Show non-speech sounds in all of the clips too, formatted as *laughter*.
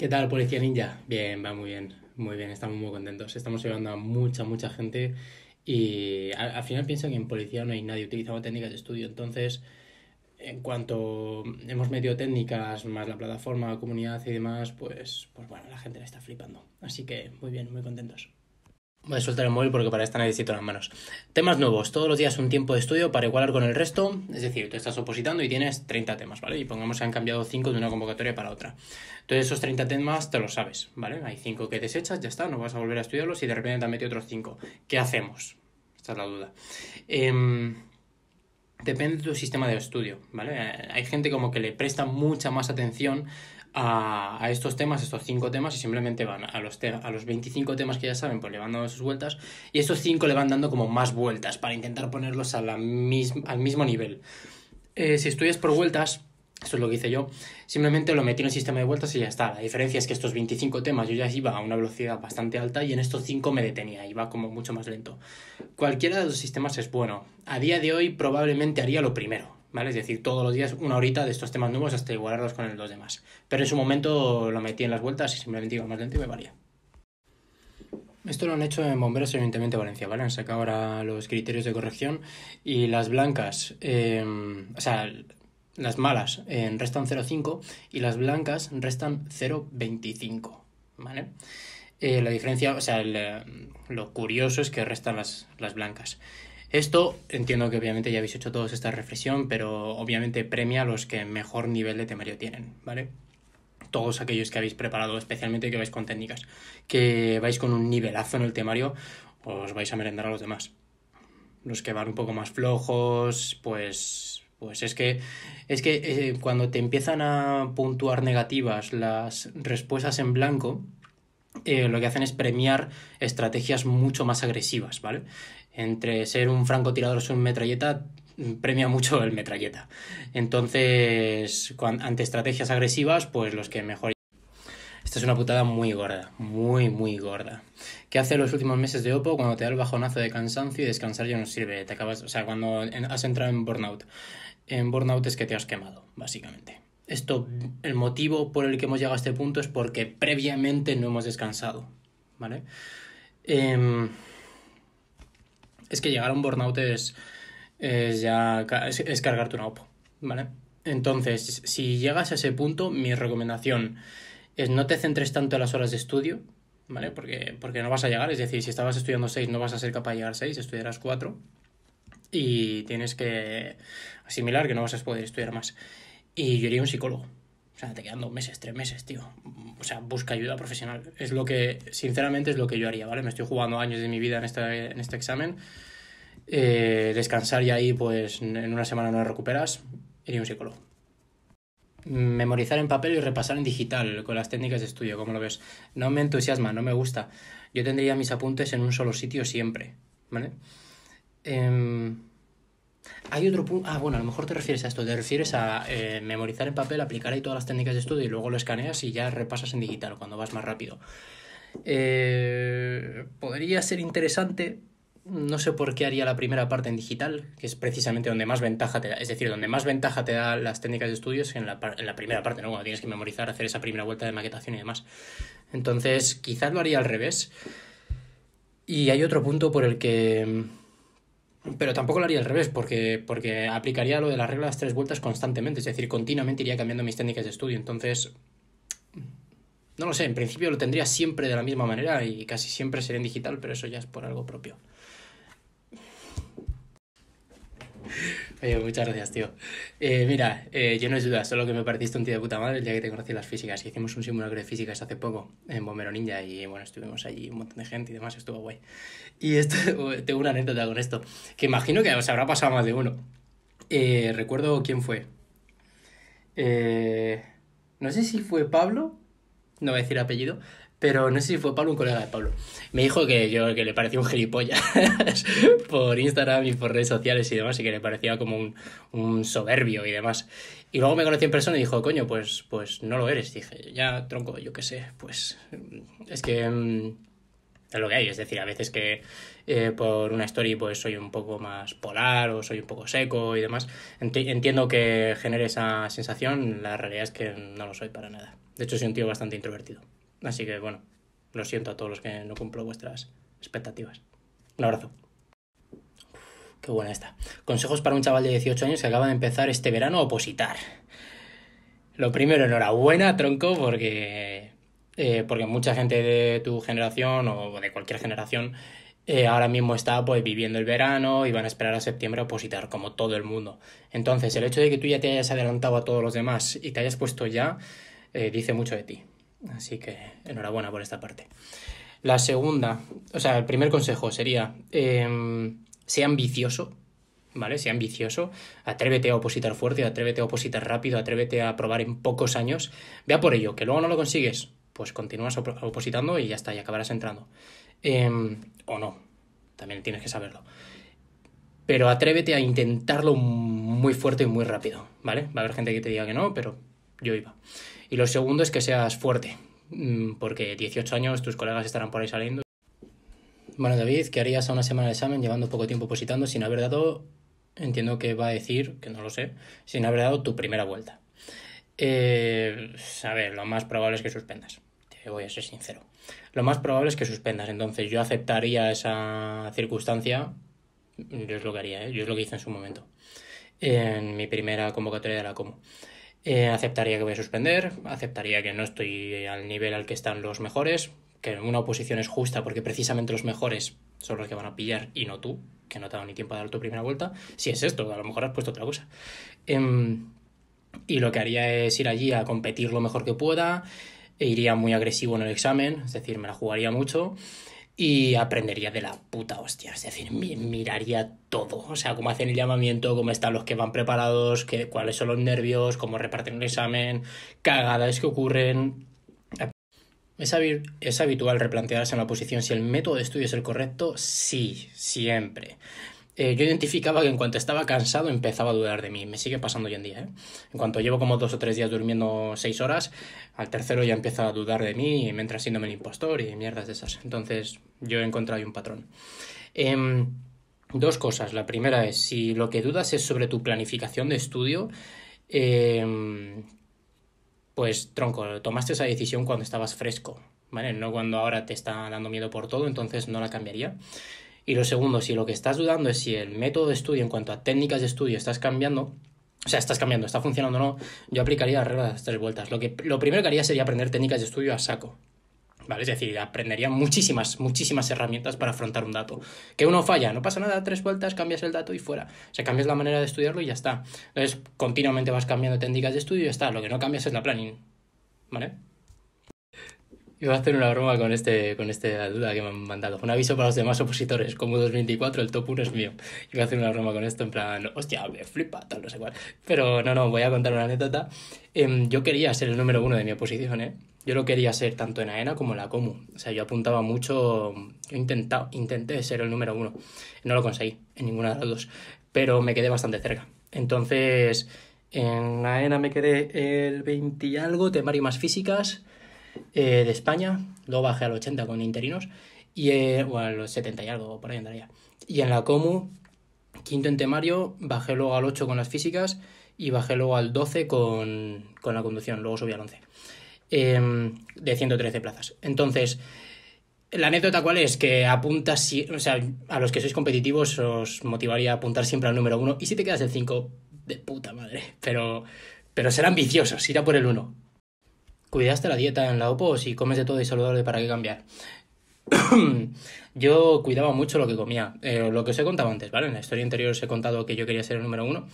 ¿Qué tal, Policía Ninja? Bien, va muy bien, muy bien, estamos muy contentos. Estamos llevando a mucha, mucha gente y al, final pienso que en policía no hay nadie utilizando técnicas de estudio. Entonces, en cuanto hemos metido técnicas, más la plataforma, comunidad y demás, pues, pues bueno, la gente la está flipando. Así que muy bien, muy contentos. Voy a soltar el móvil porque para esta necesito las manos. Temas nuevos. Todos los días un tiempo de estudio para igualar con el resto. Es decir, tú estás opositando y tienes 30 temas, ¿vale? Y pongamos que han cambiado 5 de una convocatoria para otra. Entonces esos 30 temas te los sabes, ¿vale? Hay 5 que desechas, ya está, no vas a volver a estudiarlos y de repente te han metido otros 5. ¿Qué hacemos? Esta es la duda. Em, depende de tu sistema de estudio, ¿vale? Hay gente como que le presta mucha más atención a, estos temas, estos cinco temas, y simplemente van a los, a los 25 temas que ya saben, pues le van dando sus vueltas, y estos cinco le van dando como más vueltas para intentar ponerlos a la al mismo nivel. Eh, si estudias por vueltas, esto es lo que hice yo, simplemente lo metí en el sistema de vueltas y ya está. La diferencia es que estos 25 temas yo ya iba a una velocidad bastante alta y en estos 5 me detenía, iba como mucho más lento. Cualquiera de los sistemas es bueno. A día de hoy probablemente haría lo primero, ¿vale? Es decir, todos los días una horita de estos temas nuevos hasta igualarlos con los demás. Pero en su momento lo metí en las vueltas y simplemente iba más lento y me valía. Esto lo han hecho en Bomberos en Ayuntamiento de Valencia, ¿vale? Han sacado ahora los criterios de corrección y las blancas, eh, o sea, las malas eh, restan 0,5 y las blancas restan 0,25, ¿vale? Eh, la diferencia, o sea, lo curioso es que restan las, las blancas. Esto entiendo que obviamente ya habéis hecho todos esta reflexión, pero obviamente premia a los que mejor nivel de temario tienen, ¿vale? Todos aquellos que habéis preparado, especialmente que vais con técnicas, que vais con un nivelazo en el temario, os vais a merendar a los demás. Los que van un poco más flojos, pues pues es que, es que eh, cuando te empiezan a puntuar negativas las respuestas en blanco, eh, lo que hacen es premiar estrategias mucho más agresivas, ¿vale? entre ser un francotirador o un metralleta, premia mucho el metralleta. Entonces, ante estrategias agresivas, pues los que mejor... Esta es una putada muy gorda, muy, muy gorda. ¿Qué hace los últimos meses de Oppo cuando te da el bajonazo de cansancio y descansar ya no sirve? Te acabas, o sea, cuando has entrado en burnout. En burnout es que te has quemado, básicamente. Esto, el motivo por el que hemos llegado a este punto es porque previamente no hemos descansado, ¿vale? Eh, es que llegar a un burnout es, ya es, cargarte una OPO, ¿vale? Entonces, si llegas a ese punto, mi recomendación es no te centres tanto en las horas de estudio, ¿vale? Porque, porque no vas a llegar, es decir, si estabas estudiando 6 no vas a ser capaz de llegar a 6, estudiarás 4 y tienes que asimilar que no vas a poder estudiar más. Y yo iría un psicólogo. O sea, te quedan dos meses, tres meses, tío. O sea, busca ayuda profesional. Es lo que, sinceramente, es lo que yo haría, ¿vale? Me estoy jugando años de mi vida en este, en este examen. Eh, descansar y ahí, pues, en una semana no lo recuperas, iría un psicólogo. Memorizar en papel y repasar en digital con las técnicas de estudio, como lo ves. No me entusiasma, no me gusta. Yo tendría mis apuntes en un solo sitio siempre, ¿vale? Eh, hay otro punto. Ah, bueno, a lo mejor te refieres a esto. Te refieres a eh, memorizar en papel, aplicar ahí todas las técnicas de estudio y luego lo escaneas y ya repasas en digital cuando vas más rápido. Eh, podría ser interesante. No sé por qué haría la primera parte en digital, que es precisamente donde más ventaja te da. Es decir, donde más ventaja te da las técnicas de estudios en la, en la primera parte, ¿no? Cuando tienes que memorizar, hacer esa primera vuelta de maquetación y demás. Entonces, quizás lo haría al revés. Y hay otro punto por el que pero tampoco lo haría al revés, porque, porque aplicaría lo de las reglas tres vueltas constantemente, es decir, continuamente iría cambiando mis técnicas de estudio. Entonces, no lo sé, en principio lo tendría siempre de la misma manera y casi siempre sería en digital, pero eso ya es por algo propio. Oye, muchas gracias, tío. Eh, mira, eh, yo no es duda, solo que me pareciste un tío de puta madre el día que te conocí las físicas. Hicimos un simulacro de físicas hace poco en Bombero Ninja y bueno, estuvimos allí un montón de gente y demás, estuvo guay. Y esto, *laughs* tengo una anécdota con esto, que imagino que os habrá pasado más de uno. Eh, recuerdo quién fue. no sé si fue Pablo, no voy a decir apellido, pero no sé si fue Pablo, un colega de Pablo. Me dijo que yo que le parecía un gilipollas *laughs* por Instagram y por redes sociales y demás, y que le parecía como un, un soberbio y demás. Y luego me conocí en persona y dijo, coño, pues, pues no lo eres. Dije, ya, tronco, yo qué sé, pues es que mm, es lo que hay. Es decir, a veces que eh, por una story pues soy un poco más polar o soy un poco seco y demás. Entiendo que genere esa sensación, la realidad es que no lo soy para nada. De hecho, soy un tío bastante introvertido. Así que, bueno, lo siento a todos los que no cumplo vuestras expectativas. Un abrazo. qué buena esta. Consejos para un chaval de 18 años que acaba de empezar este verano a opositar. Lo primero, enhorabuena, tronco, porque, eh, porque mucha gente de tu generación o de cualquier generación eh, ahora mismo está pues viviendo el verano y van a esperar a septiembre a opositar, como todo el mundo. Entonces, el hecho de que tú ya te hayas adelantado a todos los demás y te hayas puesto ya, eh, dice mucho de ti. Así que enhorabuena por esta parte. La segunda, o sea, el primer consejo sería, eh, sea ambicioso, ¿vale? Sea ambicioso, atrévete a opositar fuerte, atrévete a opositar rápido, atrévete a probar en pocos años. Vea por ello, que luego no lo consigues, pues continúas opositando y ya está, y acabarás entrando. Em, o no, también tienes que saberlo. Pero atrévete a intentarlo muy fuerte y muy rápido, ¿vale? Va a haber gente que te diga que no, pero yo iba. Y lo segundo es que seas fuerte, mm, porque 18 años tus colegas estarán por ahí saliendo. Bueno, David, ¿qué harías a una semana de examen llevando poco tiempo opositando sin haber dado, entiendo que va a decir, que no lo sé, sin haber dado tu primera vuelta? Eh, a ver, lo más probable es que suspendas, te voy a ser sincero. Lo más probable es que suspendas, entonces yo aceptaría esa circunstancia, yo es lo que haría, ¿eh? yo es lo que hice en su momento, en mi primera convocatoria de la Como. Eh, aceptaría que voy a suspender, aceptaría que no estoy al nivel al que están los mejores, que una oposición es justa porque precisamente los mejores son los que van a pillar y no tú, que no te ha dado ni tiempo de dar tu primera vuelta. Si es esto, a lo mejor has puesto otra cosa. Em, y lo que haría es ir allí a competir lo mejor que pueda, e iría muy agresivo en el examen, es decir, me la jugaría mucho y aprendería de la puta hostia, es decir, miraría todo, o sea, cómo hacen el llamamiento, cómo están los que van preparados, qué, cuáles son los nervios, cómo reparten el examen, cagadas que ocurren. ¿Es, ¿Es habitual replantearse en la posición si el método de estudio es el correcto? Sí, siempre. Eh, yo identificaba que en cuanto estaba cansado empezaba a dudar de mí. Me sigue pasando hoy en día. ¿eh? En cuanto llevo como dos o tres días durmiendo seis horas, al tercero ya empieza a dudar de mí y me entra el impostor y mierdas de esas. Entonces yo he encontrado un patrón. Em, dos cosas. La primera es, si lo que dudas es sobre tu planificación de estudio, em, pues tronco, tomaste esa decisión cuando estabas fresco, ¿vale? No cuando ahora te está dando miedo por todo, entonces no la cambiaría. Y lo segundo, si lo que estás dudando es si el método de estudio en cuanto a técnicas de estudio estás cambiando, o sea, estás cambiando, está funcionando o no, yo aplicaría las tres vueltas. Lo, que, lo primero que haría sería aprender técnicas de estudio a saco. ¿Vale? Es decir, aprendería muchísimas, muchísimas herramientas para afrontar un dato. Que uno falla, no pasa nada, tres vueltas, cambias el dato y fuera. O sea, cambias la manera de estudiarlo y ya está. Entonces, continuamente vas cambiando técnicas de estudio y ya está. Lo que no cambias es la planning. ¿Vale? Iba a hacer una broma con este con esta duda que me han mandado. Un aviso para los demás opositores. Como 2024, el top 1 es mío. Iba a hacer una broma con esto en plan, hostia, me flipa, tal, no sé cuál. Pero no, no, voy a contar una anécdota. Em, yo quería ser el número uno de mi oposición, ¿eh? Yo lo quería ser tanto en AENA como en la COMU. O sea, yo apuntaba mucho, yo intentaba, intenté ser el número uno. No lo conseguí en ninguna de las dos, pero me quedé bastante cerca. Entonces, en AENA me quedé el 20 y algo, temario más físicas eh, de España, luego bajé al 80 con interinos, y eh, bueno, a los 70 y algo, por ahí andaría. Y en la Comu, quinto en temario, bajé luego al 8 con las físicas y bajé luego al 12 con, con la conducción, luego subí al 11. Em, de 113 plazas. Entonces, la anécdota cuál es que apuntas, o sea, a los que sois competitivos os motivaría a apuntar siempre al número 1 y si te quedas el 5, de puta madre, pero, pero ser ambiciosos, ir a por el 1. ¿Cuidaste la dieta en la OPO si comes de todo y saludable para qué cambiar? *coughs* yo cuidaba mucho lo que comía. Eh, lo que os he contado antes, ¿vale? En la historia anterior os he contado que yo quería ser el número uno.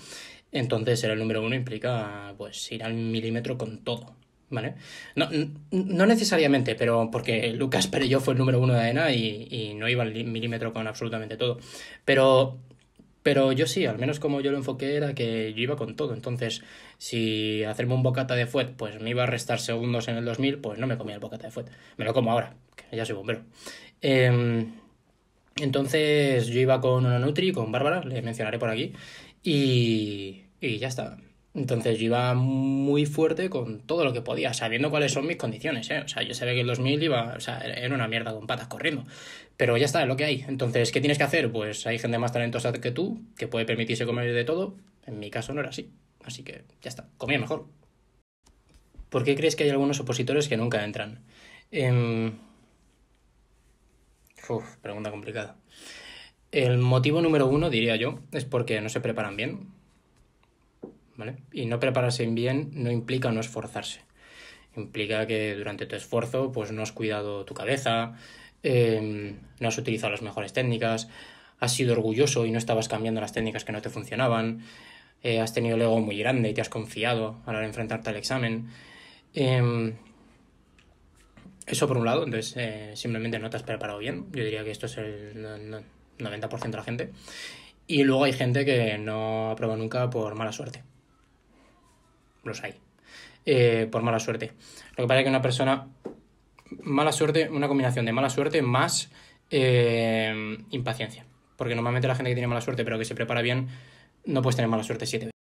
Entonces ser el número uno implica pues ir al milímetro con todo. ¿Vale? No, no necesariamente, pero porque Lucas Perello fue el número uno de AENA y, y no iba al milímetro con absolutamente todo. Pero pero yo sí, al menos como yo lo enfoqué era que yo iba con todo. Entonces, si hacerme un bocata de fuet pues me iba a restar segundos en el 2000, pues no me comía el bocata de fuet. Me lo como ahora, que ya soy bombero. Em, entonces yo iba con una Nutri, con Bárbara, le mencionaré por aquí, y, y ya está. Entonces yo iba muy fuerte con todo lo que podía, sabiendo cuáles son mis condiciones. ¿eh? O sea, yo sabía que el 2000 iba, o sea, era una mierda con patas corriendo. Pero ya está, es lo que hay. Entonces, ¿qué tienes que hacer? Pues hay gente más talentosa que tú, que puede permitirse comer de todo. En mi caso no era así. Así que ya está, comía mejor. ¿Por qué crees que hay algunos opositores que nunca entran? Em, uf, pregunta complicada. El motivo número uno, diría yo, es porque no se preparan bien. ¿Vale? Y no prepararse bien no implica no esforzarse. Implica que durante tu esfuerzo pues no has cuidado tu cabeza, em, no has utilizado las mejores técnicas, has sido orgulloso y no estabas cambiando las técnicas que no te funcionaban, eh, has tenido el ego muy grande y te has confiado a la hora de enfrentarte al examen. Em, eso por un lado, entonces eh, simplemente no te has preparado bien. Yo diría que esto es el 90% de la gente. Y luego hay gente que no aprueba nunca por mala suerte. Los hay. Eh, por mala suerte. Lo que pasa es que una persona. Mala suerte, una combinación de mala suerte más eh, impaciencia. Porque normalmente la gente que tiene mala suerte pero que se prepara bien, no puedes tener mala suerte siete veces.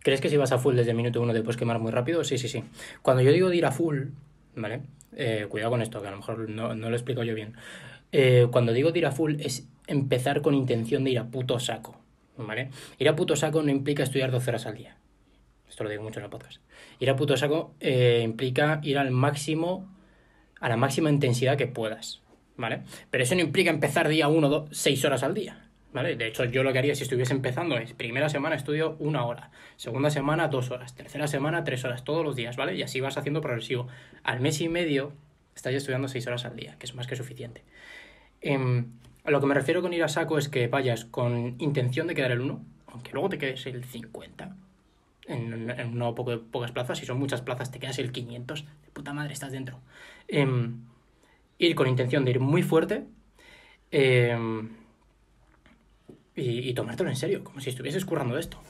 ¿Crees que si vas a full desde el minuto uno te puedes quemar muy rápido? Sí, sí, sí. Cuando yo digo de ir a full, ¿vale? Eh, cuidado con esto, que a lo mejor no, no lo explico yo bien. Eh, cuando digo de ir a full es empezar con intención de ir a puto saco, ¿vale? Ir a puto saco no implica estudiar 12 horas al día. Esto lo digo mucho en el podcast. Ir a puto saco eh, implica ir al máximo, a la máxima intensidad que puedas, ¿vale? Pero eso no implica empezar día 1, 2, 6 horas al día. ¿Vale? De hecho, yo lo que haría si estuviese empezando es primera semana estudio una hora, segunda semana dos horas, tercera semana tres horas, todos los días, ¿vale? Y así vas haciendo progresivo. Al mes y medio estás estudiando seis horas al día, que es más que suficiente. Em, a lo que me refiero con ir a saco es que vayas con intención de quedar el 1, aunque luego te quedes el 50. En, en no poco, pocas plazas, si son muchas plazas te quedas el 500. De puta madre, estás dentro. Em, ir con intención de ir muy fuerte. Eh, y, y tomártelo en serio, como si estuvieses currando esto.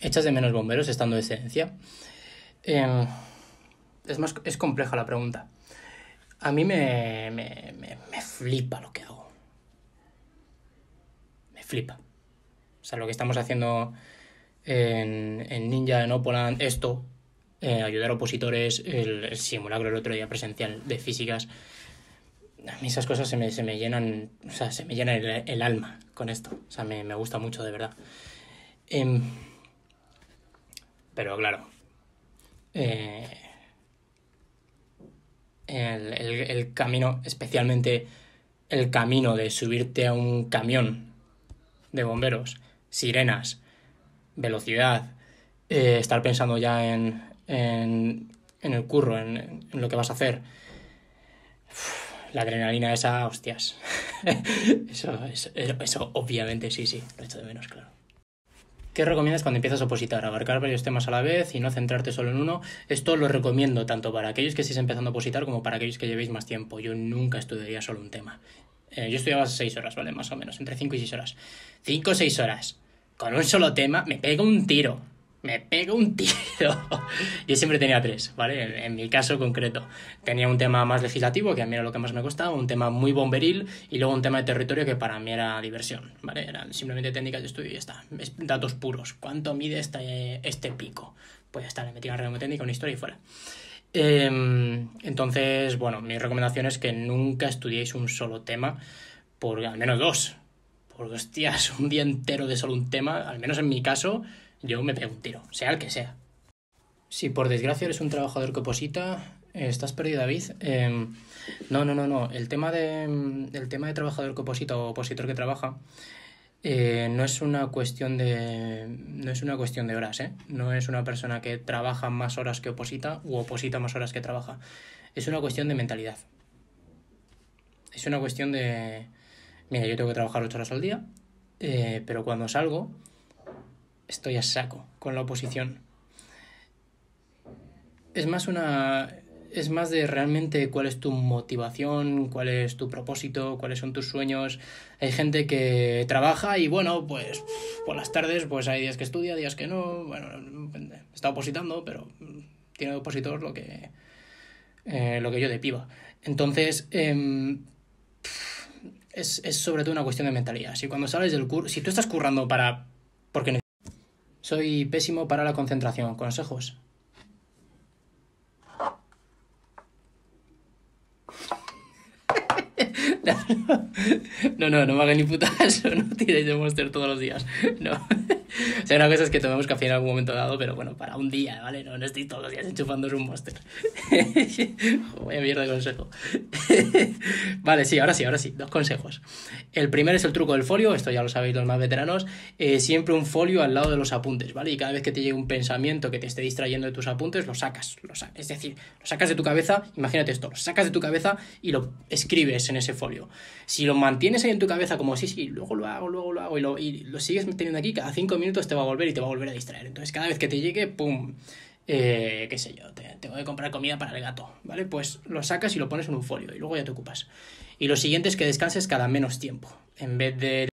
¿Echas de menos bomberos estando de excelencia? Eh, es, más, es compleja la pregunta. A mí me, me, me, me, flipa lo que hago. Me flipa. O sea, lo que estamos haciendo en, en Ninja, en Opoland, esto, eh, ayudar a opositores, el, el simulacro el otro día presencial de físicas, a mí esas cosas se me, se me llenan, o sea, se me llena el, alma con esto. O sea, me, me gusta mucho, de verdad. Eh, pero claro, eh, el, el, camino, especialmente el camino de subirte a un camión de bomberos, sirenas, velocidad, eh, estar pensando ya en, en, en el curro, en, lo que vas a hacer. La adrenalina esa, hostias. *laughs* eso, eso, eso, obviamente sí, sí, lo echo de menos, claro. ¿Qué recomiendas cuando empiezas a opositar? Abarcar varios temas a la vez y no centrarte solo en uno. Esto lo recomiendo tanto para aquellos que estéis empezando a opositar como para aquellos que llevéis más tiempo. Yo nunca estudiaría solo un tema. Eh, yo estudiaba seis horas, ¿vale? Más o menos, entre cinco y seis horas. Cinco o seis horas. Con un solo tema me pego un tiro me pego un *laughs* tiro. Yo siempre tenía tres, ¿vale? En, mi caso concreto. Tenía un tema más legislativo, que a mí era lo que más me costaba, un tema muy bomberil y luego un tema de territorio que para mí era diversión, ¿vale? Eran simplemente técnicas de estudio y ya está. Datos puros. ¿Cuánto mide este, este pico? Pues ya está, le metí una técnica, una historia y fuera. Eh, entonces, bueno, mi recomendación es que nunca estudiéis un solo tema, por al menos dos. Porque, hostias, *laughs* un día entero de solo un tema, al menos en mi caso, yo me pego un tiro, sea el que sea. Si por desgracia eres un trabajador que oposita, eh, ¿estás perdido, David? Eh, no, no, no, no. El tema de, el tema de trabajador que oposita o opositor que trabaja eh, no es una cuestión de no es una cuestión de horas, ¿eh? No es una persona que trabaja más horas que oposita u oposita más horas que trabaja. Es una cuestión de mentalidad. Es una cuestión de... Mira, yo tengo que trabajar ocho horas al día, eh, pero cuando salgo estoy a saco con la oposición. Es más una. Es más de realmente cuál es tu motivación, cuál es tu propósito, cuáles son tus sueños. Hay gente que trabaja y bueno, pues por las tardes pues hay días que estudia, días que no. Bueno, está opositando, pero tiene opositor lo que, eh, lo que yo de piba. Entonces, eh, es, es sobre todo una cuestión de mentalidad. Si cuando sales del curso, si tú estás currando para... porque soy pésimo para la concentración. ¿Consejos? *laughs* No, no, no me hagan ni puta eso, *laughs* no tiréis de Monster todos los días. No. *laughs* o sea, una cosa es que tomemos café en algún momento dado, pero bueno, para un día, ¿vale? No, no estoy todos los días enchufándose un monster. *laughs* Vaya mierda de consejo. *laughs* vale, sí, ahora sí, ahora sí. Dos consejos. El primero es el truco del folio, esto ya lo sabéis los más veteranos. Eh, siempre un folio al lado de los apuntes, ¿vale? Y cada vez que te llegue un pensamiento que te esté distrayendo de tus apuntes, lo sacas. Lo. Es decir, lo sacas de tu cabeza, imagínate esto, lo sacas de tu cabeza y lo escribes en ese folio. Si lo mantienes ahí en tu cabeza como sí, sí, luego lo hago, luego lo hago y lo, y lo sigues teniendo aquí, cada cinco minutos te va a volver y te va a volver a distraer. Entonces, cada vez que te llegue, ¡pum! Eh, qué sé yo, te, tengo que comprar comida para el gato, ¿vale? Pues lo sacas y lo pones en un folio y luego ya te ocupas. Y lo siguiente es que descanses cada menos tiempo. En vez de